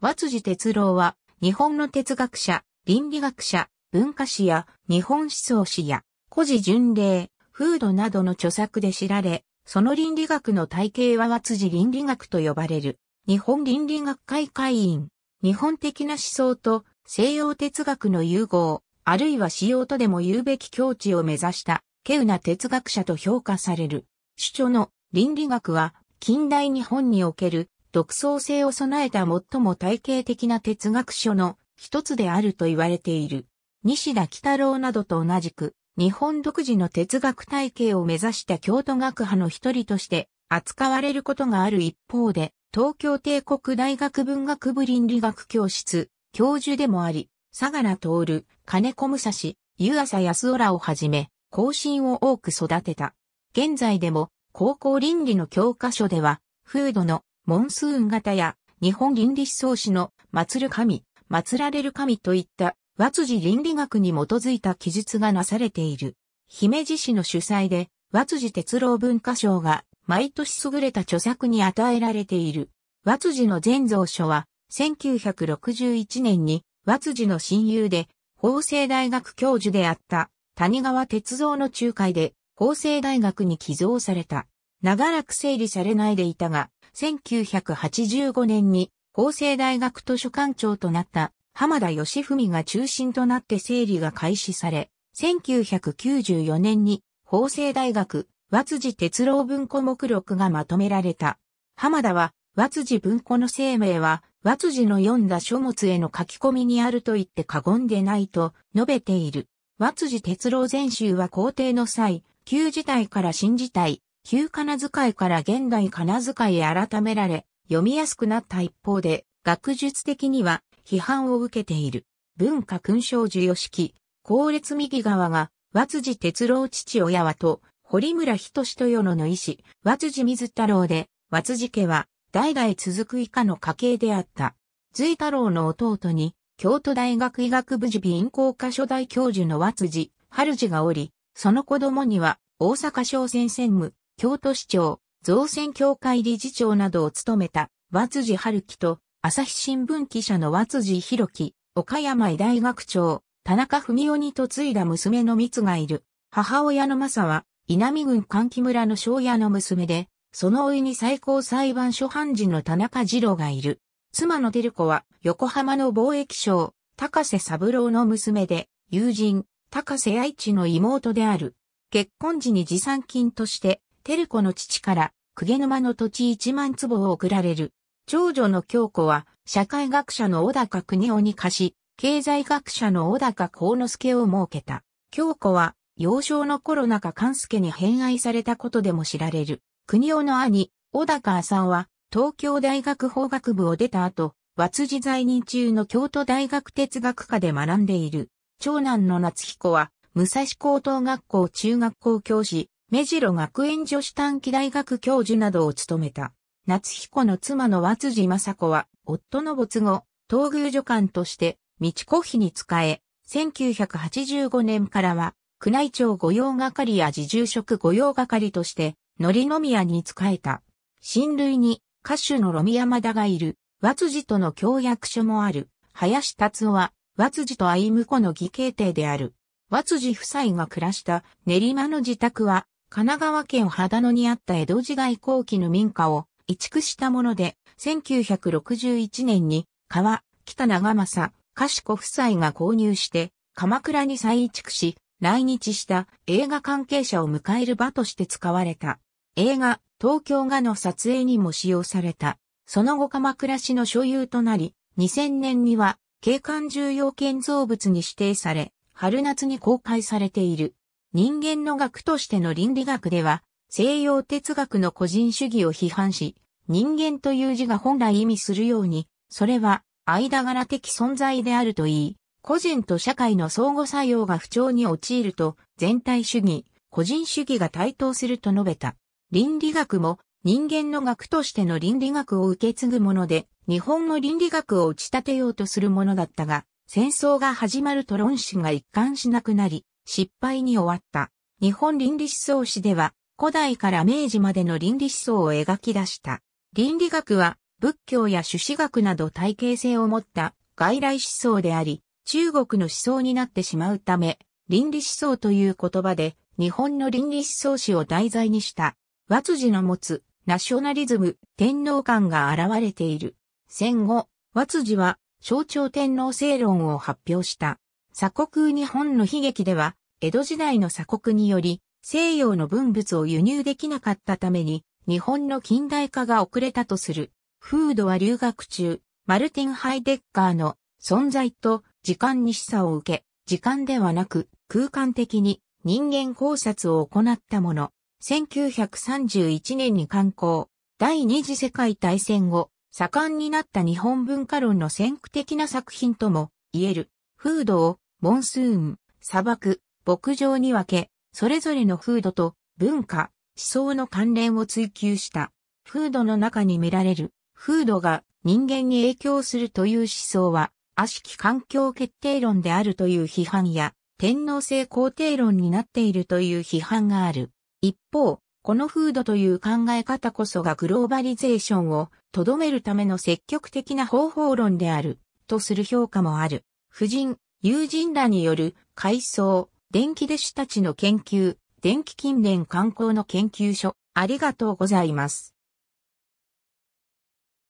和辻哲郎は、日本の哲学者、倫理学者、文化史や日本思想史や、古事巡礼、風土などの著作で知られ、その倫理学の体系は和辻倫理学と呼ばれる。日本倫理学会会員。日本的な思想と西洋哲学の融合、あるいは使用とでも言うべき境地を目指した、稀有な哲学者と評価される。主張の倫理学は、近代日本における独創性を備えた最も体系的な哲学書の一つであると言われている。西田北郎などと同じく、日本独自の哲学体系を目指した京都学派の一人として扱われることがある一方で、東京帝国大学文学部倫理学教室、教授でもあり、相良徹、金子武蔵、湯浅安夫らをはじめ、後進を多く育てた。現在でも、高校倫理の教科書では、風土のモンスーン型や、日本倫理思想史の祀る神、祀られる神といった和辻倫理学に基づいた記述がなされている。姫路市の主催で和辻哲郎文化賞が毎年優れた著作に与えられている。和辻の全蔵書は1961年に和辻の親友で法政大学教授であった谷川哲造の仲介で法政大学に寄贈された。長らく整理されないでいたが、1985年に法政大学図書館長となった浜田義文が中心となって整理が開始され、1994年に法政大学和辻哲郎文庫目録がまとめられた。浜田は和辻文庫の生命は和辻の読んだ書物への書き込みにあると言って過言でないと述べている。和辻哲郎全集は皇帝の際、旧時代から新時代、旧仮名遣いから現代仮名遣いへ改められ、読みやすくなった一方で、学術的には批判を受けている。文化勲章授与式、後列右側が、和辻哲郎父親はと、堀村仁豊野の医師、和辻水太郎で、和辻家は、代々続く以下の家系であった。随太郎の弟に、京都大学医学部耳鼻咽喉科初代教授の和辻、春次がおり、その子供には、大阪商船専務、京都市長、造船協会理事長などを務めた、和辻春樹と、朝日新聞記者の和辻弘樹、岡山医大学長、田中文夫に嫁いだ娘の三つがいる。母親の正は、稲見郡関木村の庄屋の娘で、その上に最高裁判所判事の田中次郎がいる。妻の照子は、横浜の貿易商、高瀬三郎の娘で、友人、高瀬愛知の妹である。結婚時に持参金として、照子の父から、久沼の土地1万坪を贈られる。長女の京子は、社会学者の小高国夫に貸し、経済学者の小高幸之助を設けた。京子は、幼少の頃中勘介に偏愛されたことでも知られる。国夫の兄、小高浅尾は、東京大学法学部を出た後、和辻在任中の京都大学哲学科で学んでいる。長男の夏彦は、武蔵高等学校中学校教師、目白学園女子短期大学教授などを務めた。夏彦の妻の和辻雅子は、夫の没後、東宮女官として、道子妃に仕え、1985年からは、宮内庁御用係や自住職御用係として、のりの宮に仕えた。親類に、歌手のロミ山田がいる、和辻との協約書もある、林達夫は、和辻と歩む子の義兄弟である。和辻夫妻が暮らした練馬の自宅は、神奈川県秦野にあった江戸時代後期の民家を移築したもので、1961年に川、北長政、賢夫妻が購入して、鎌倉に再移築し、来日した映画関係者を迎える場として使われた。映画、東京画の撮影にも使用された。その後鎌倉市の所有となり、2000年には景観重要建造物に指定され、春夏に公開されている。人間の学としての倫理学では、西洋哲学の個人主義を批判し、人間という字が本来意味するように、それは間柄的存在であるといい、個人と社会の相互作用が不調に陥ると、全体主義、個人主義が台頭すると述べた。倫理学も人間の学としての倫理学を受け継ぐもので、日本の倫理学を打ち立てようとするものだったが、戦争が始まると論旨が一貫しなくなり、失敗に終わった。日本倫理思想史では、古代から明治までの倫理思想を描き出した。倫理学は仏教や朱子学など体系性を持った外来思想であり、中国の思想になってしまうため、倫理思想という言葉で日本の倫理思想史を題材にした、和辻の持つナショナリズム、天皇観が現れている。戦後、和辻は象徴天皇制論を発表した。鎖国日本の悲劇では、江戸時代の鎖国により、西洋の文物を輸入できなかったために、日本の近代化が遅れたとする。フードは留学中、マルティン・ハイデッカーの存在と時間に示唆を受け、時間ではなく空間的に人間考察を行ったもの。1931年に刊行。第二次世界大戦後、盛んになった日本文化論の先駆的な作品とも言える。フードをモンスーン、砂漠、牧場に分け、それぞれの風土と文化、思想の関連を追求した。風土の中に見られる風土が人間に影響するという思想は、悪しき環境決定論であるという批判や、天皇制肯定論になっているという批判がある。一方、この風土という考え方こそがグローバリゼーションをとどめるための積極的な方法論である、とする評価もある。夫人、友人らによる階層、電気弟子たちの研究、電気近年観光の研究所、ありがとうございます。